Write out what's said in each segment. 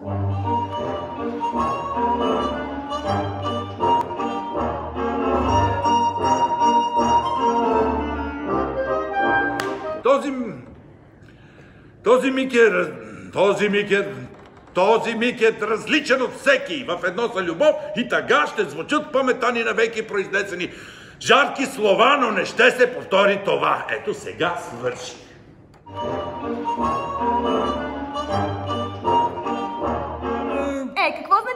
Този... Този миг е... Този миг е... Този миг е различен от всеки. В едно са любов и тъга ще звучат памета ни навеки произнесени жарки слова, но не ще се повтори това. Ето сега свърши.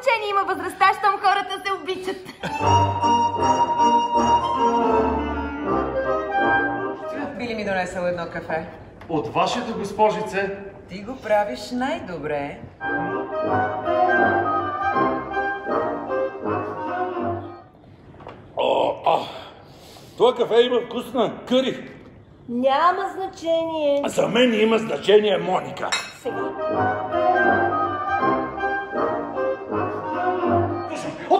Значение има възрастта, щом хората се обичат? Би ли ми донесъл едно кафе? От вашето госпожице Ти го правиш най-добре. Това кафе има вкус на къри. Няма значение. За мен има значение Моника. Сега.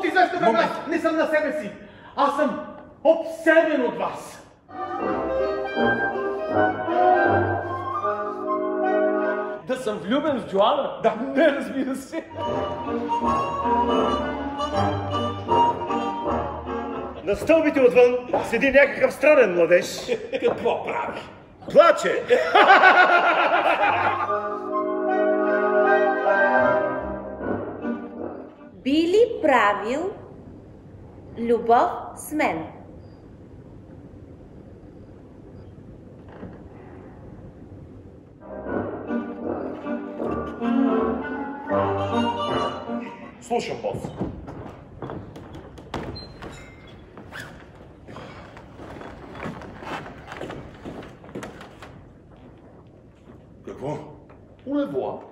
От известно време аз не съм на себе си. Аз съм обсебен от вас. Да съм влюбен в Джоана? Да, не, разбира се. На стълбите отвън седи някакъв странен младеж. Какво прави? Плаче. Би ли правил любов с мен? Слушам, бос. Какво? Улево.